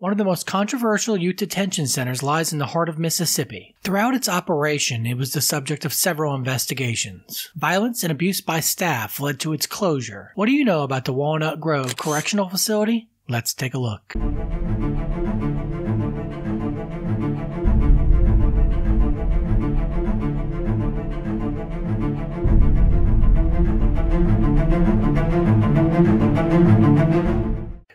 One of the most controversial youth detention centers lies in the heart of Mississippi. Throughout its operation, it was the subject of several investigations. Violence and abuse by staff led to its closure. What do you know about the Walnut Grove Correctional Facility? Let's take a look.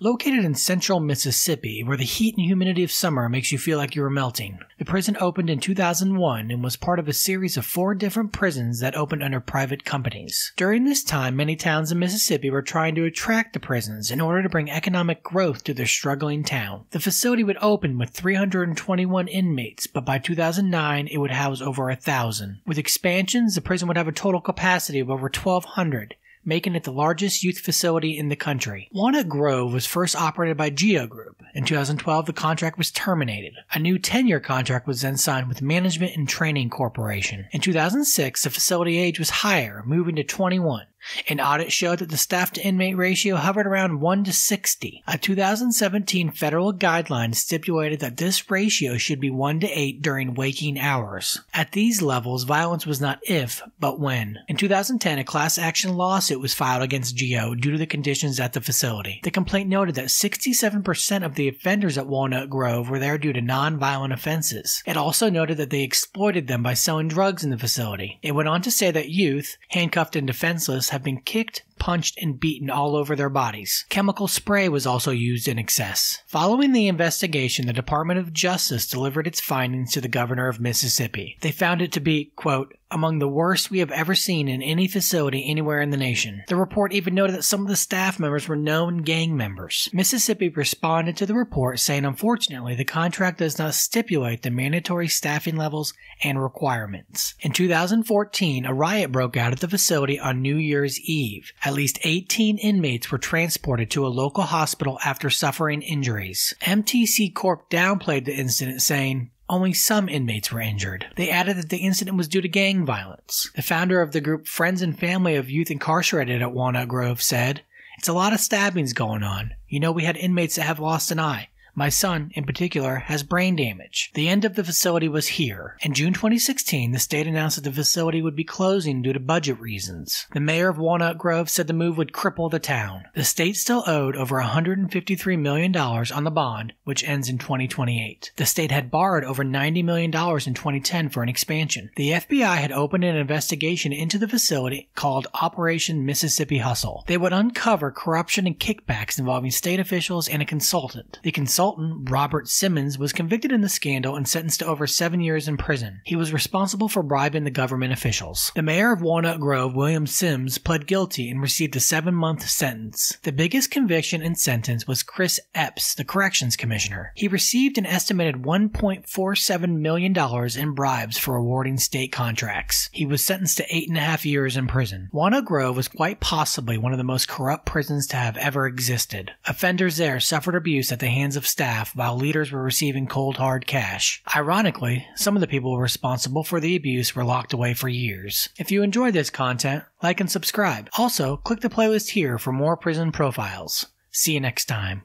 Located in central Mississippi, where the heat and humidity of summer makes you feel like you are melting, the prison opened in 2001 and was part of a series of four different prisons that opened under private companies. During this time, many towns in Mississippi were trying to attract the prisons in order to bring economic growth to their struggling town. The facility would open with 321 inmates, but by 2009 it would house over a thousand. With expansions, the prison would have a total capacity of over 1,200 making it the largest youth facility in the country. Walnut Grove was first operated by Geo Group. In 2012, the contract was terminated. A new 10 year contract was then signed with Management and Training Corporation. In 2006, the facility age was higher, moving to 21. An audit showed that the staff to inmate ratio hovered around 1 to 60. A 2017 federal guideline stipulated that this ratio should be 1 to 8 during waking hours. At these levels, violence was not if, but when. In 2010, a class action lawsuit was filed against Geo due to the conditions at the facility. The complaint noted that 67% of the offenders at Walnut Grove were there due to non-violent offenses. It also noted that they exploited them by selling drugs in the facility. It went on to say that youth, handcuffed and defenseless, have been kicked, punched, and beaten all over their bodies. Chemical spray was also used in excess. Following the investigation, the Department of Justice delivered its findings to the governor of Mississippi. They found it to be, quote, among the worst we have ever seen in any facility anywhere in the nation. The report even noted that some of the staff members were known gang members. Mississippi responded to the report saying, unfortunately, the contract does not stipulate the mandatory staffing levels and requirements. In 2014, a riot broke out at the facility on New Year's Eve. At least 18 inmates were transported to a local hospital after suffering injuries. MTC Corp downplayed the incident, saying, only some inmates were injured. They added that the incident was due to gang violence. The founder of the group Friends and Family of Youth Incarcerated at Walnut Grove said, It's a lot of stabbings going on. You know, we had inmates that have lost an eye. My son, in particular, has brain damage. The end of the facility was here. In June 2016, the state announced that the facility would be closing due to budget reasons. The mayor of Walnut Grove said the move would cripple the town. The state still owed over $153 million on the bond, which ends in 2028. The state had borrowed over $90 million in 2010 for an expansion. The FBI had opened an investigation into the facility called Operation Mississippi Hustle. They would uncover corruption and kickbacks involving state officials and a consultant. The consultant consultant, Robert Simmons, was convicted in the scandal and sentenced to over seven years in prison. He was responsible for bribing the government officials. The mayor of Walnut Grove, William Sims, pled guilty and received a seven month sentence. The biggest conviction and sentence was Chris Epps, the corrections commissioner. He received an estimated $1.47 million in bribes for awarding state contracts. He was sentenced to eight and a half years in prison. Walnut Grove was quite possibly one of the most corrupt prisons to have ever existed. Offenders there suffered abuse at the hands of staff while leaders were receiving cold hard cash. Ironically, some of the people responsible for the abuse were locked away for years. If you enjoyed this content, like and subscribe. Also, click the playlist here for more prison profiles. See you next time.